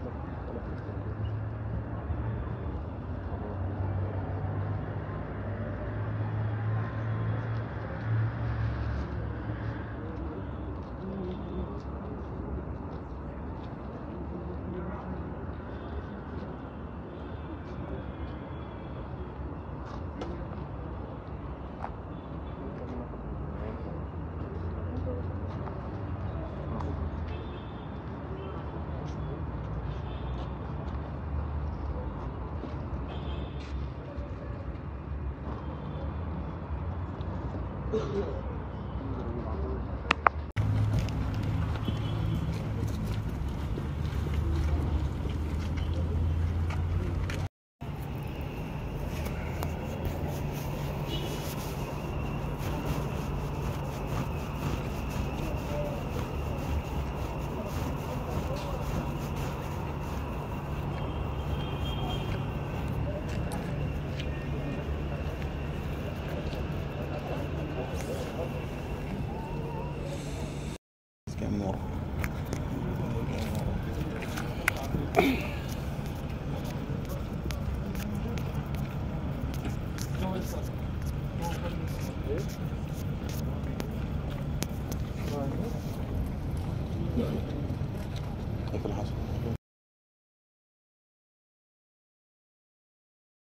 Olha, olha, olha. Yeah. كام مرة كيف الحصل؟